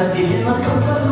Sa dilim ng kapal